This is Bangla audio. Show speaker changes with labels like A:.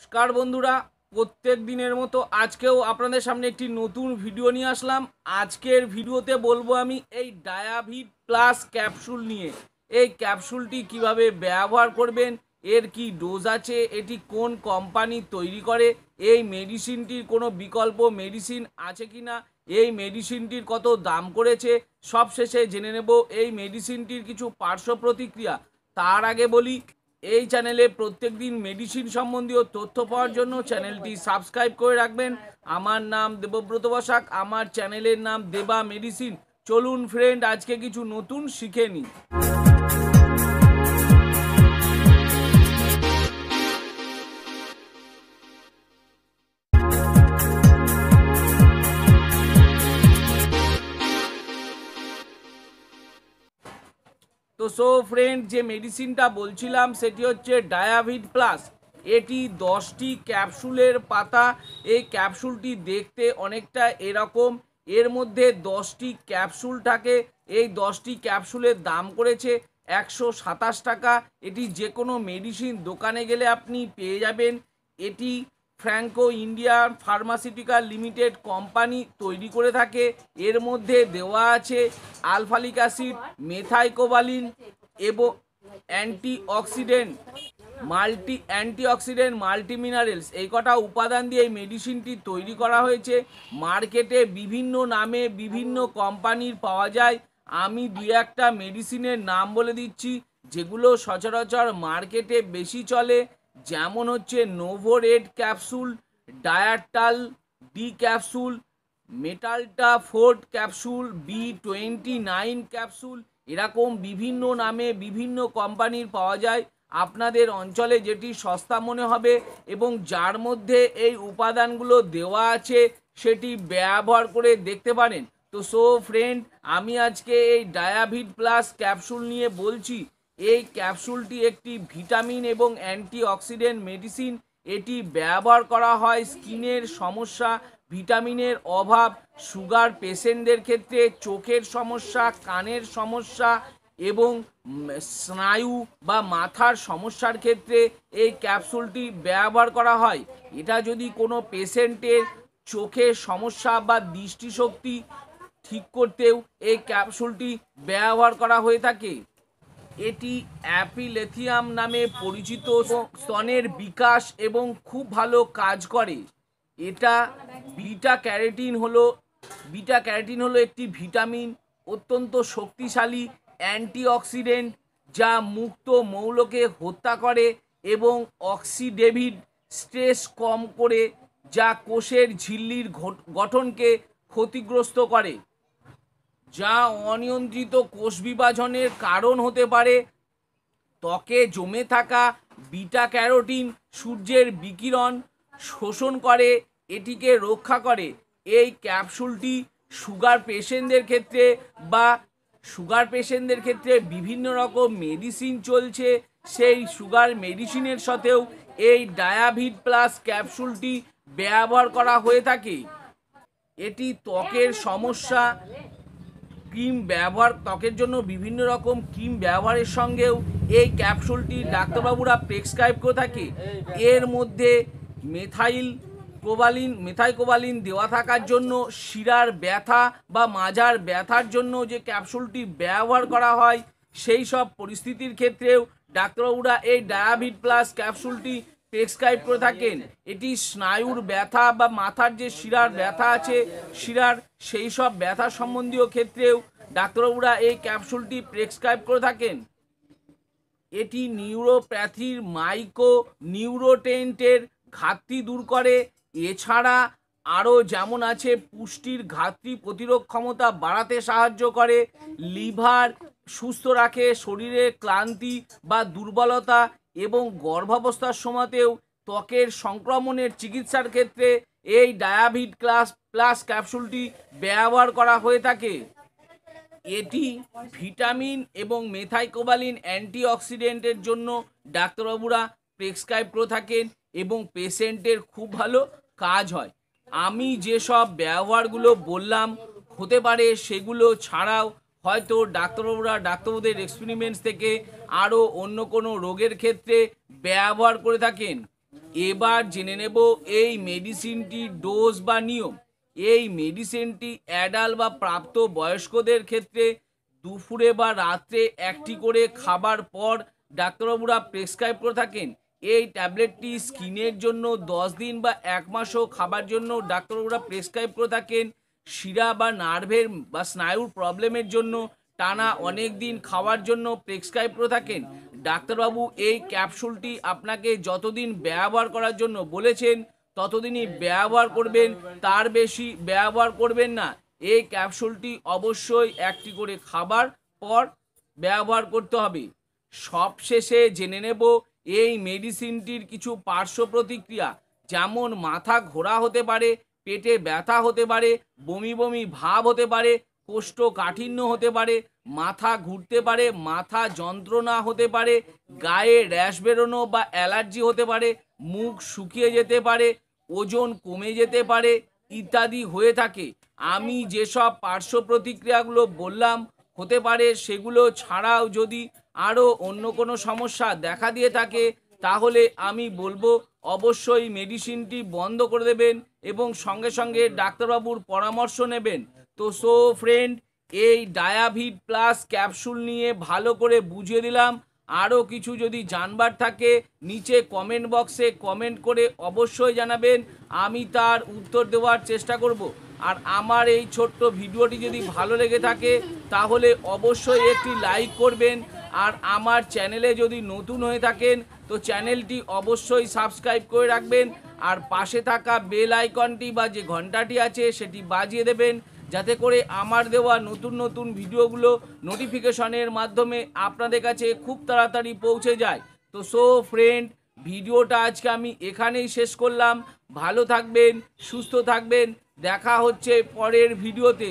A: নমস্কার বন্ধুরা, প্রত্যেক দিনের মতো আজকেও আপনাদের সামনে একটি নতুন ভিডিও নিয়ে আসলাম। আজকের ভিডিওতে বলব আমি এই ডায়াভিট প্লাস ক্যাপসুল নিয়ে। এই ক্যাপসুলটি কীভাবে ব্যবহার করবেন, এর কি ডোজ আছে, এটি কোন কোম্পানি তৈরি করে, এই মেডিসিনটির কোনো বিকল্প মেডিসিন আছে কি না এই মেডিসিনটির কত দাম করেছে সব শেষে জেনে নেব। এই মেডিসিনটির কিছু পার্শ্ব প্রতিক্রিয়া, তার আগে বলি এই চ্যানেলে প্রত্যেক দিন মেডিসিন সম্বন্ধীয় তথ্য পাওয়ার জন্য চ্যানেলটি সাবস্ক্রাইব করে রাখবেন। আমার নাম দেবব্রত বসাক, আমার চ্যানেলের নাম দেবা মেডিসিন চলুন ফ্রেন্ড আজকে কিছু নতুন শিখে নিই। তো সো ফ্রেন্ড যে মেডিসিনটা বলছিলাম, সেটি হচ্ছে ডায়াভিট প্লাস এটি দশটি ক্যাপসুলের পাতা। এই ক্যাপসুলটি দেখতে অনেকটা এরকম। এর মধ্যে দশটি ক্যাপসুল থাকে। এই দশটি ক্যাপসুলের দাম করেছে একশো সাতাশ টাকা। এটি যে কোনো মেডিসিন দোকানে গেলে আপনি পেয়ে যাবেন। এটি Franco India pharmaceutical limited company তৈরি করে থাকে। এর মধ্যে দেওয়া আছে আলফালিক অ্যাসিড, মেথাইকোবালিন এবং antioxidant, multi antioxidant multi minerals এই কটা উপাদান দিয়ে এই মেডিসিনটি তৈরি করা হয়েছে। মার্কেটে বিভিন্ন নামে বিভিন্ন কোম্পানির পাওয়া যায়। আমি দু একটা মেডিসিনের নাম বলে দিচ্ছি, যেগুলো সচরাচর মার্কেটে বেশি চলে। যেমন হচ্ছে নোভোরেড ক্যাপসুল ডায়াটাল D capsule মেটালটা forte capsule B twenty nine capsule এরকম বিভিন্ন নামে বিভিন্ন কোম্পানির পাওয়া যায়। আপনাদের অঞ্চলে যেটি সস্তা মনে হবে এবং যার মধ্যে এই উপাদানগুলো দেওয়া আছে সেটি ব্যবহার করে দেখতে পারেন। তো সো ফ্রেন্ড আমি আজকে এই ডায়াভিট প্লাস ক্যাপসুল নিয়ে বলছি এই ক্যাপসুলটি একটি ভিটামিন এবং অ্যান্টিঅক্সিডেন্ট মেডিসিন। এটি ব্যবহার করা হয় স্কিনের সমস্যা, ভিটামিনের অভাব, সুগার পেশেন্টদের ক্ষেত্রে চোখের সমস্যা, কানের সমস্যা এবং স্নায়ু বা মাথার সমস্যার ক্ষেত্রে এই ক্যাপসুলটি ব্যবহার করা হয়। এটা যদি কোনো পেশেন্টের চোখের সমস্যা বা দৃষ্টিশক্তি ঠিক করতেও এই ক্যাপসুলটি ব্যবহার করা হয়ে থাকে। এটি অ্যাপিলেথিয়াম নামে পরিচিত স্তনের বিকাশ এবং খুব ভালো কাজ করে। এটা বিটা ক্যারেটিন হলো বিটা ক্যারেটিন হলো একটি ভিটামিন, অত্যন্ত শক্তিশালী অ্যান্টিঅক্সিডেন্ট যা মুক্ত মৌলকে হত্যা করে এবং অক্সিডেভিড স্ট্রেস কম করে, যা কোষের ঝিল্লির গঠনকে ক্ষতিগ্রস্ত করে। যা অনিয়ন্ত্রিত কোষ বিভাজনের কারণ হতে পারে। ত্বকে জমে থাকা বিটা ক্যারোটিন সূর্যের বিকিরণ শোষণ করে, এটিকে রক্ষা করে। এই ক্যাপসুলটি সুগার পেশেন্টদের ক্ষেত্রে বা সুগার পেশেন্টদের ক্ষেত্রে বিভিন্ন রকম মেডিসিন চলছে। সেই সুগার মেডিসিনের সাথেও এই ডায়াভিট প্লাস ক্যাপসুলটি ব্যবহার করা হয়ে থাকে। এটি ত্বকের সমস্যা ক্রিম ব্যবহার, ত্বকের জন্য বিভিন্ন রকম ক্রিম ব্যবহারের সঙ্গেও এই ক্যাপসুলটি ডাক্তারবাবুরা প্রেসক্রাইব করে থাকে। এর মধ্যে মেথাইল কোবালিন মেথাইকোবালিন দেওয়া থাকার জন্য শিরার ব্যথা বা মাজার ব্যথার জন্য যে ক্যাপসুলটি ব্যবহার করা হয়, সেই সব পরিস্থিতির ক্ষেত্রেও ডাক্তারবাবুরা এই ডায়াবিট প্লাস ক্যাপসুলটি প্রেসক্রাইব করে থাকেন। এটি স্নায়ুর ব্যথা বা মাথার যে শিরার ব্যথা আছে, শিরার সেই সব ব্যথা সম্বন্ধীয় ক্ষেত্রেও ডাক্তারবাবুরা এই ক্যাপসুলটি প্রেসক্রাইব করে থাকেন। এটি নিউরোপ্যাথির মাইকো নিউরোটেন্টের ঘাটতি দূর করে। এছাড়া আরও যেমন আছে, পুষ্টির ঘাটতি প্রতিরোধ ক্ষমতা বাড়াতে সাহায্য করে। লিভার সুস্থ রাখে, শরীরে ক্লান্তি বা দুর্বলতা এবং গর্ভাবস্থার সময়তেও ত্বকের সংক্রমণের চিকিৎসার ক্ষেত্রে এই ডায়াবিট ক্লাস প্লাস ক্যাপসুলটি ব্যবহার করা হয়ে থাকে। এটি ভিটামিন এবং মেথাইকোবালিন অ্যান্টিঅক্সিডেন্টের জন্য ডাক্তারবাবুরা প্রেসক্রাইব করে থাকেন এবং পেশেন্টের খুব ভালো কাজ হয়। আমি যেসব ব্যবহারগুলো বললাম, হতে পারে সেগুলো ছাড়াও হয়তো ডাক্তারবাবুরা, ডাক্তারবাবুদের এক্সপেরিমেন্টস থেকে আরও অন্য কোনো রোগের ক্ষেত্রে ব্যবহার করে থাকেন। এবার জেনে নেব এই মেডিসিনটি ডোজ বা নিয়ম। এই মেডিসিনটি অ্যাডাল বা প্রাপ্ত বয়স্কদের ক্ষেত্রে দুপুরে বা রাত্রে একটি করে খাবার পর ডাক্তারবাবুরা প্রেসক্রাইব করে থাকেন। এই ট্যাবলেটটি স্কিনের জন্য দশ দিন বা এক মাসও খাবার জন্য ডাক্তারবাবুরা প্রেসক্রাইব করে থাকেন। শিরা বা নার্ভের বা স্নায়ুর প্রবলেমের জন্য টানা অনেক দিন খাওয়ার জন্য প্রেসক্রাইব করে থাকেন। ডাক্তারবাবু, এই ক্যাপসুলটি আপনাকে যতদিন ব্যবহার করার জন্য বলেছেন, ততদিনই ব্যবহার করবেন, তার বেশি ব্যবহার করবেন না। এই ক্যাপসুলটি অবশ্যই একটি করে খাবার পর ব্যবহার করতে হবে। সবশেষে জেনে নেব, এই মেডিসিনটির কিছু পার্শ্ব প্রতিক্রিয়া, যেমন মাথা ঘোরা হতে পারে পেটে ব্যথা হতে পারে, বমি বমি ভাব হতে পারে, কোষ্ঠকাঠিন্য হতে পারে, মাথা ঘুরতে পারে, মাথা যন্ত্রণা হতে পারে, গায়ে র্যাশ বেরোনো বা অ্যালার্জি হতে পারে, মুখ শুকিয়ে যেতে পারে, ওজন কমে যেতে পারে ইত্যাদি হয়ে থাকে। আমি যেসব পার্শ্ব প্রতিক্রিয়াগুলো বললাম, হতে পারে সেগুলো ছাড়াও যদি আরও অন্য কোনো সমস্যা দেখা দিয়ে থাকে তাহলে আমি বলব, অবশ্যই মেডিসিনটি বন্ধ করে দেবেন এবং সঙ্গে সঙ্গে ডাক্তারবাবুর পরামর্শ নেবেন। তো সো ফ্রেন্ড এই ডায়াভিট প্লাস ক্যাপসুল নিয়ে ভালো করে বুঝিয়ে দিলাম। আরও কিছু যদি জানবার থাকে, নিচে কমেন্ট বক্সে কমেন্ট করে অবশ্যই জানাবেন। আমি তার উত্তর দেওয়ার চেষ্টা করব। আর আমার এই ছোট্ট ভিডিওটি যদি ভালো লেগে থাকে, তাহলে অবশ্যই একটি লাইক করবেন। আর আমার চ্যানেলে যদি নতুন হয়ে থাকেন তো চ্যানেলটি অবশ্যই সাবস্ক্রাইব করে রাখবেন আর পাশে থাকা বেল আইকনটি বা যে ঘন্টাটি আছে সেটি বাজিয়ে দেবেন যাতে করে আমার দেওয়া নতুন নতুন ভিডিওগুলো নোটিফিকেশনের মাধ্যমে আপনাদের কাছে খুব তাড়াতাড়ি পৌঁছে যায়। তো সো ফ্রেন্ড, ভিডিওটা আজকে আমি এখানেই শেষ করলাম। ভালো থাকবেন, সুস্থ থাকবেন। দেখা হচ্ছে পরের ভিডিওতে।